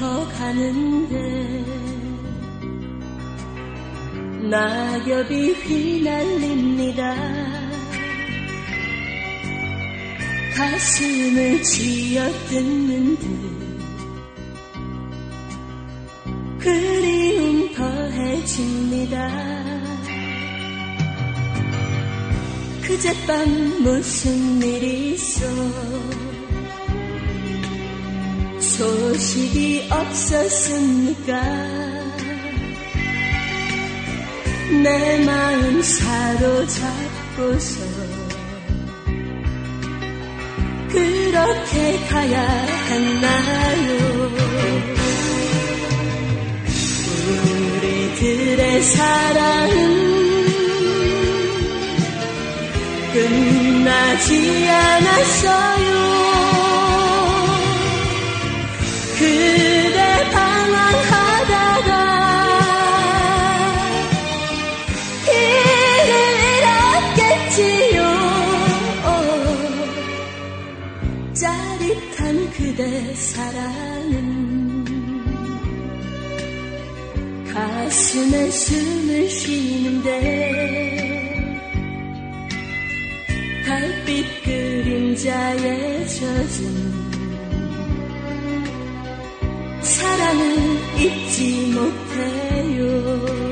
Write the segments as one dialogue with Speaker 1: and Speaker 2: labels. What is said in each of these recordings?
Speaker 1: 싶어 가는데 낙엽이 휘날립니다. 가슴을 치어뜯는 듯 그리움 더해집니다. 그젯밤 무슨 일이 소식이 없었습니까? 내 마음 사로잡고서 그렇게 가야 했나요? 우리들의 사랑은 끝나지 않았어요. 짜릿한 그대 사랑은 가슴에 숨을 쉬는데 달빛 그림자에 젖은 사랑을 잊지 못해요.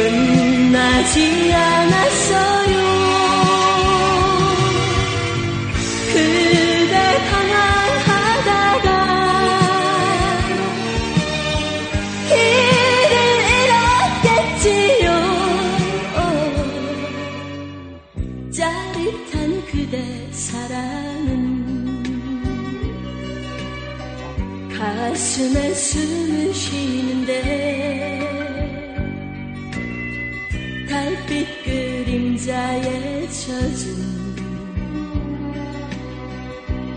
Speaker 1: 끝나지 않았어요. 그대 방황하다가 길을 잃었겠지요. 짜릿한 그대 사랑은 가슴에 숨을 쉬는데 그림자에 젖은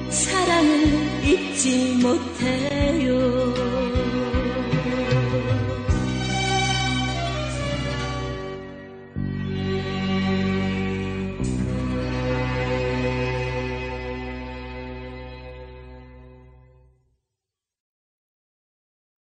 Speaker 1: 사랑을 잊지 못해요.